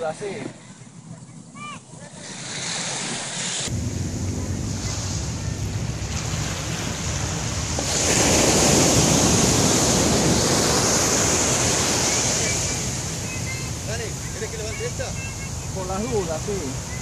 Dudas, sí. Dani, ¿querés que levante esta? Por las dudas, sí.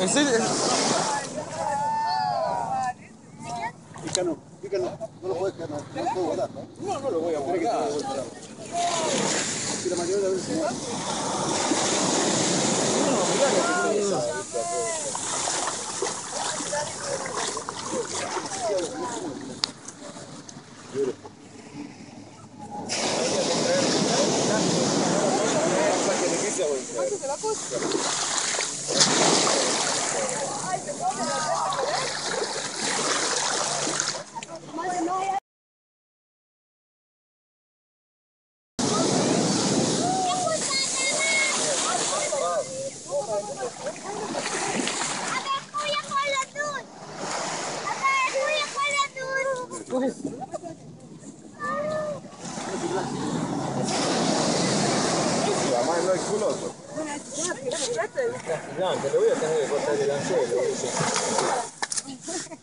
¿En serio? Pícano, no lo puedes no, no puedo volar, ¿no? No, no lo voy a volar. Que la mayoría de veces no. No, mirá que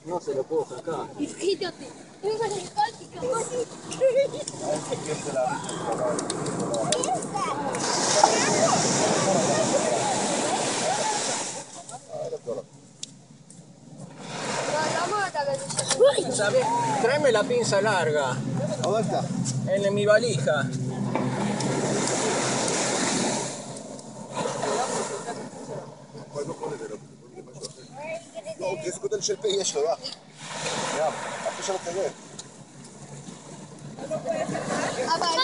No se lo puedo sacar. ¿Sabes? Tráeme la pinza larga ¿Dónde está? en mi valija. גודל של פה יש לו, יא. אבל... אף אחד לא כזה. אבל...